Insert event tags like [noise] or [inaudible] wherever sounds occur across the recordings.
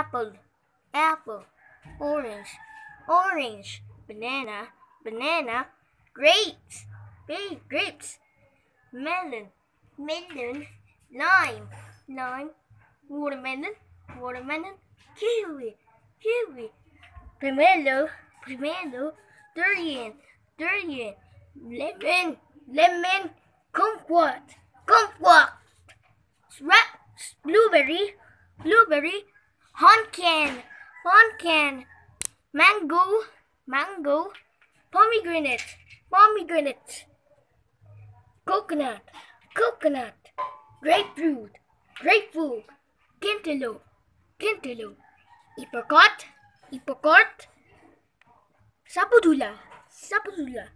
apple, apple, orange, orange, banana, banana, grapes, grapes, melon, melon, lime, lime, watermelon, watermelon, kiwi, kiwi, pomelo, pomelo, durian, durian, lemon, lemon, kumquat, kumquat, blueberry, blueberry, pumpkin, pumpkin, mango, mango, pomegranate, pomegranate, coconut, coconut, grapefruit, grapefruit, cantaloupe, cantaloupe, apricot, apricot, sapodula, sapodula,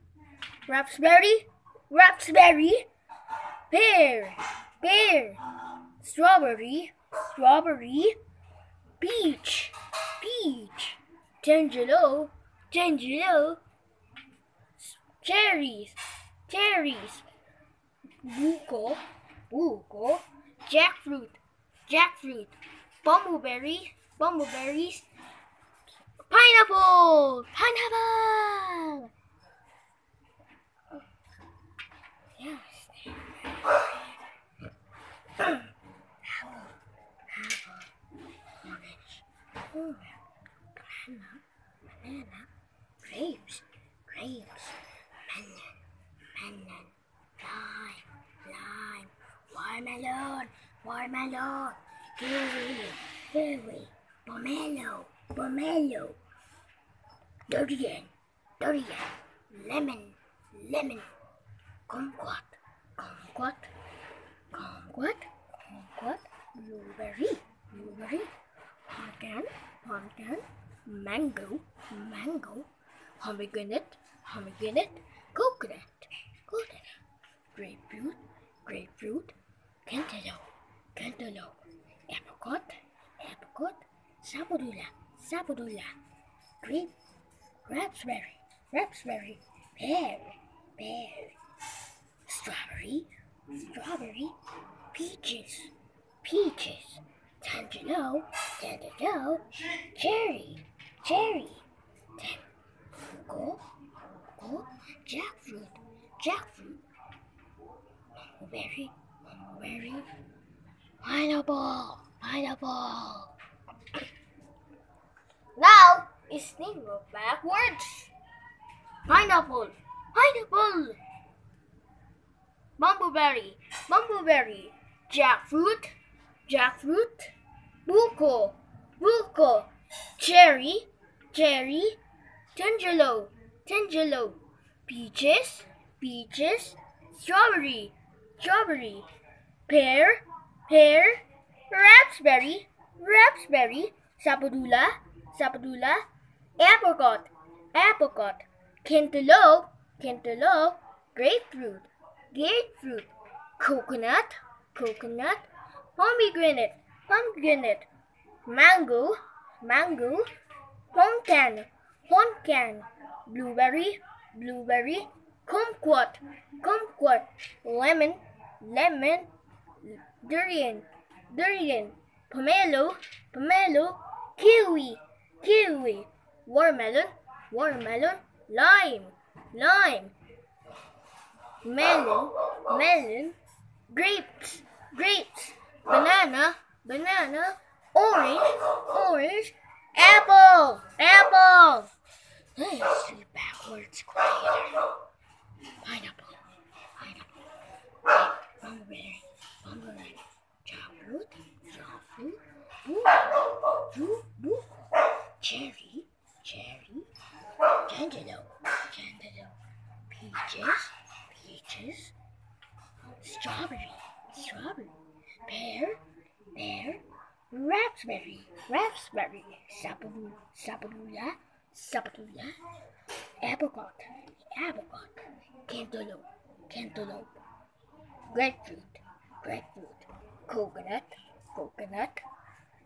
raspberry, raspberry, pear, pear, strawberry, strawberry, peach, peach, tangelo, tangelo, cherries, cherries, buko, buko, jackfruit, jackfruit, bumbleberry, bumbleberries, pineapple, pineapple. Yes. orange, banana, banana, grapes, grapes, melon, melon, lime, lime, watermelon, watermelon, kiwi, kiwi, pomelo, pomelo, durian, durian, lemon, lemon, kumquat, kumquat, kumquat, kumquat, blueberry, blueberry, pumpkin, pumpkin, mango, mango, pomegranate, pomegranate, coconut, coconut, grapefruit, grapefruit, cantaloupe, cantaloupe, apricot, apricot, sapodula, sapodula, grape, raspberry, raspberry, pear, pear, strawberry, strawberry, peaches, peaches, tangelo, tangelo, cherry, cherry, go, go, jackfruit, jackfruit, berry, berry, pineapple, pineapple. Now it's go backwards. Pineapple, pineapple. Bumbleberry, bumbleberry, jackfruit, jackfruit, buko, buko, cherry, cherry, tangelo, tangelo, peaches, peaches, strawberry, strawberry, pear, pear, raspberry, raspberry, sapodula, sapodula, apricot, apricot, cantaloupe, cantaloupe, grapefruit, grapefruit, coconut, coconut, pomegranate, pomegranate, mango, mango, pumpkin, pumpkin, blueberry, blueberry, kumquat, kumquat, lemon, lemon, durian, durian, pomelo, pomelo, kiwi, kiwi, watermelon, watermelon, lime, lime, melon, melon, grapes, grapes, banana, banana, orange, orange, apple, apple. [sighs] Let's do backwards quieter. Pineapple, pineapple, mulberry, mulberry, jackfruit, jackfruit, boo, boo, boo, cherry, cherry, cantaloupe, cantaloupe, peaches, peaches, strawberry, strawberry, pear, pear, raspberry, raspberry, sapodula, sapodula, apricot, apricot, cantaloupe, cantaloupe, grapefruit, grapefruit, coconut, coconut,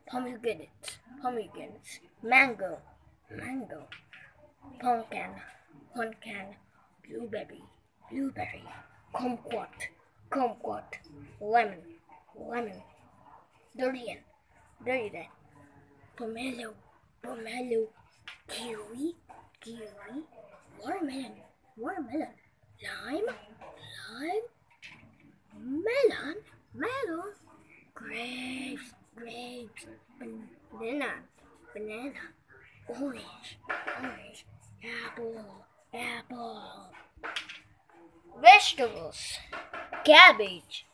pomegranate, pomegranate, mango, mango, pumpkin, pumpkin, blueberry, blueberry, kumquat, kumquat, lemon, lemon, durian, durian, pomelo, pomelo, kiwi, kiwi, watermelon, watermelon, lime, lime, melon, melon, grapes, grapes, banana, banana, orange, orange, apple, apple. Vegetables, cabbage,